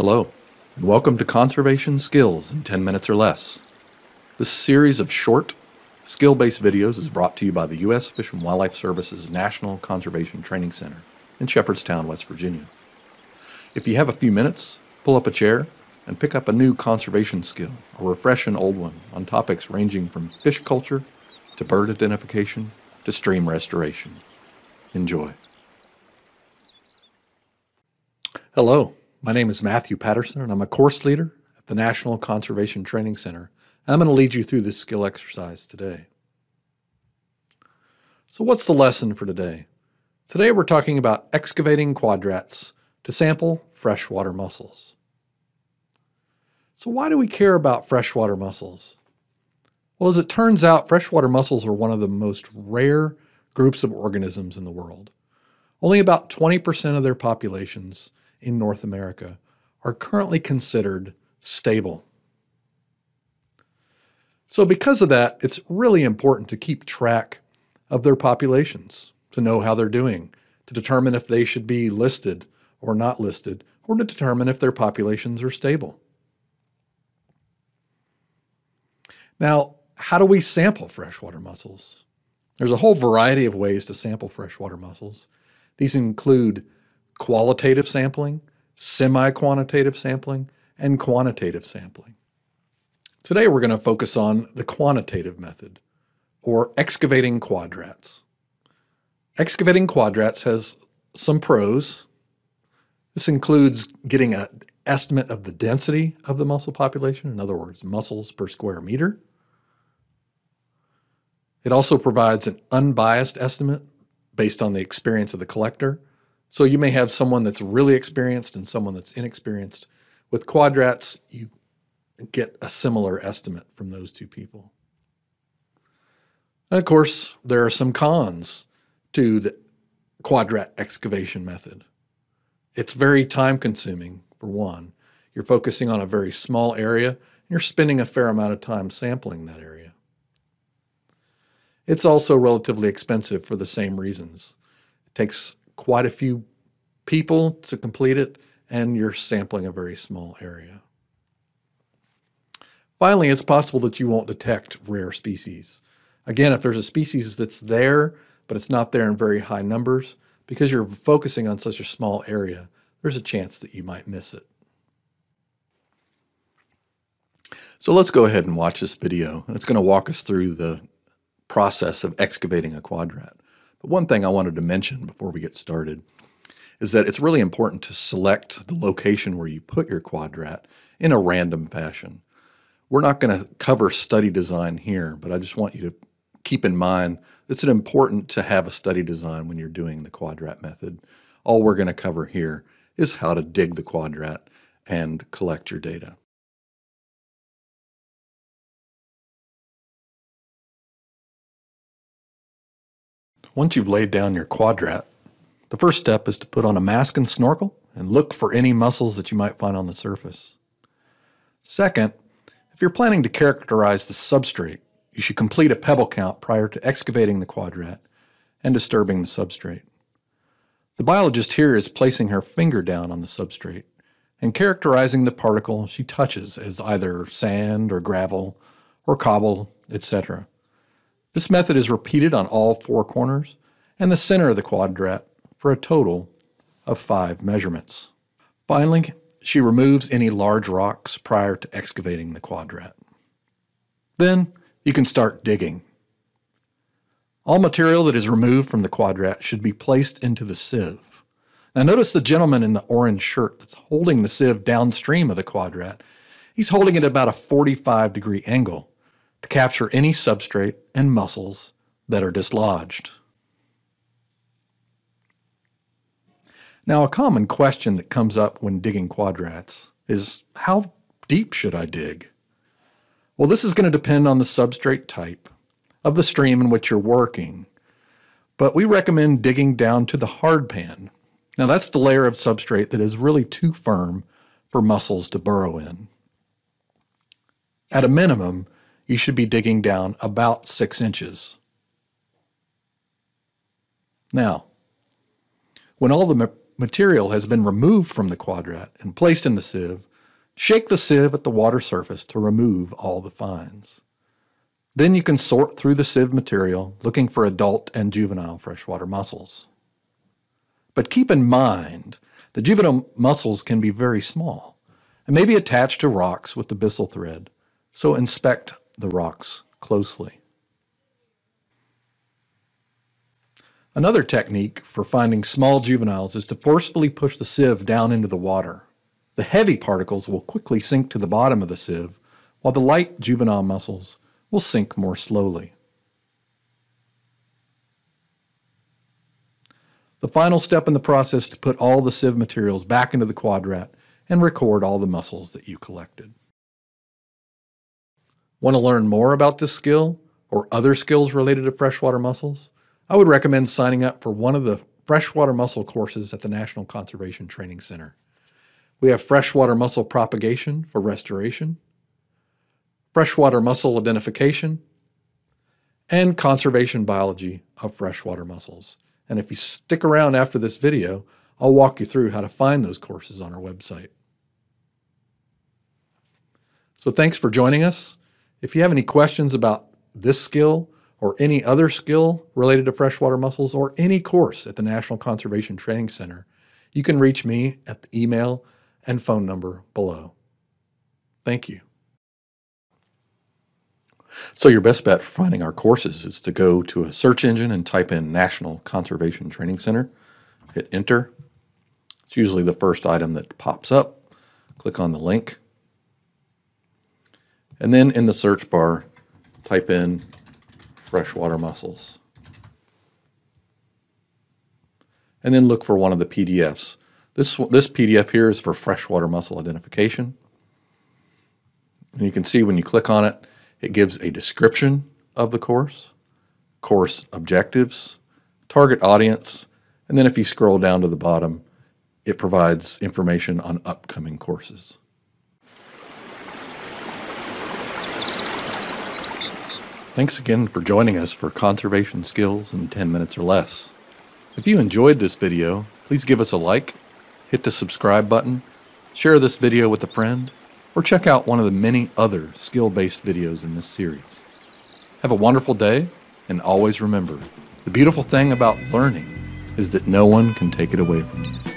Hello, and welcome to Conservation Skills in 10 Minutes or Less. This series of short, skill based videos is brought to you by the U.S. Fish and Wildlife Service's National Conservation Training Center in Shepherdstown, West Virginia. If you have a few minutes, pull up a chair and pick up a new conservation skill or refresh an old one on topics ranging from fish culture to bird identification to stream restoration. Enjoy. Hello, my name is Matthew Patterson, and I'm a course leader at the National Conservation Training Center. I'm going to lead you through this skill exercise today. So, what's the lesson for today? Today, we're talking about excavating quadrats to sample freshwater mussels. So, why do we care about freshwater mussels? Well, as it turns out, freshwater mussels are one of the most rare groups of organisms in the world. Only about 20% of their populations in North America are currently considered stable. So, because of that, it's really important to keep track of their populations, to know how they're doing, to determine if they should be listed or not listed, or to determine if their populations are stable. Now, how do we sample freshwater mussels? There's a whole variety of ways to sample freshwater mussels. These include qualitative sampling, semi quantitative sampling, and quantitative sampling. Today we're going to focus on the quantitative method, or excavating quadrats. Excavating quadrats has some pros. This includes getting an estimate of the density of the mussel population, in other words, mussels per square meter. It also provides an unbiased estimate based on the experience of the collector so you may have someone that's really experienced and someone that's inexperienced. With quadrats, you get a similar estimate from those two people. And of course, there are some cons to the quadrat excavation method. It's very time consuming, for one. You're focusing on a very small area, and you're spending a fair amount of time sampling that area. It's also relatively expensive for the same reasons. It takes quite a few people to complete it, and you're sampling a very small area. Finally, it's possible that you won't detect rare species. Again, if there's a species that's there, but it's not there in very high numbers, because you're focusing on such a small area, there's a chance that you might miss it. So let's go ahead and watch this video. It's going to walk us through the process of excavating a quadrat. But one thing I wanted to mention before we get started is that it's really important to select the location where you put your quadrat in a random fashion. We're not going to cover study design here, but I just want you to keep in mind it's important to have a study design when you're doing the quadrat method. All we're going to cover here is how to dig the quadrat and collect your data. Once you've laid down your quadrat, the first step is to put on a mask and snorkel and look for any mussels that you might find on the surface. Second, if you're planning to characterize the substrate, you should complete a pebble count prior to excavating the quadrat and disturbing the substrate. The biologist here is placing her finger down on the substrate and characterizing the particle she touches as either sand or gravel or cobble, etc. This method is repeated on all four corners and the center of the quadrat for a total of five measurements. Finally, she removes any large rocks prior to excavating the quadrat. Then you can start digging. All material that is removed from the quadrat should be placed into the sieve. Now notice the gentleman in the orange shirt that's holding the sieve downstream of the quadrat. He's holding it at about a 45 degree angle to capture any substrate and mussels that are dislodged. Now, a common question that comes up when digging quadrats is how deep should I dig? Well, this is going to depend on the substrate type of the stream in which you're working, but we recommend digging down to the hard pan. Now, that's the layer of substrate that is really too firm for mussels to burrow in. At a minimum, you should be digging down about six inches. Now, when all the material has been removed from the quadrat and placed in the sieve, shake the sieve at the water surface to remove all the fines. Then you can sort through the sieve material looking for adult and juvenile freshwater mussels. But keep in mind, the juvenile mussels can be very small and may be attached to rocks with the byssal thread, so inspect the rocks closely. Another technique for finding small juveniles is to forcefully push the sieve down into the water. The heavy particles will quickly sink to the bottom of the sieve, while the light juvenile mussels will sink more slowly. The final step in the process to put all the sieve materials back into the quadrat and record all the mussels that you collected. Want to learn more about this skill or other skills related to freshwater mussels? I would recommend signing up for one of the freshwater mussel courses at the National Conservation Training Center. We have freshwater mussel propagation for restoration, freshwater mussel identification, and conservation biology of freshwater mussels. And if you stick around after this video, I'll walk you through how to find those courses on our website. So thanks for joining us. If you have any questions about this skill or any other skill related to freshwater mussels or any course at the National Conservation Training Center, you can reach me at the email and phone number below. Thank you. So your best bet for finding our courses is to go to a search engine and type in National Conservation Training Center. Hit enter. It's usually the first item that pops up. Click on the link. And then in the search bar, type in freshwater mussels. And then look for one of the PDFs. This, this PDF here is for freshwater mussel identification. And you can see when you click on it, it gives a description of the course, course objectives, target audience, and then if you scroll down to the bottom, it provides information on upcoming courses. Thanks again for joining us for Conservation Skills in 10 Minutes or Less. If you enjoyed this video, please give us a like, hit the subscribe button, share this video with a friend, or check out one of the many other skill-based videos in this series. Have a wonderful day, and always remember, the beautiful thing about learning is that no one can take it away from you.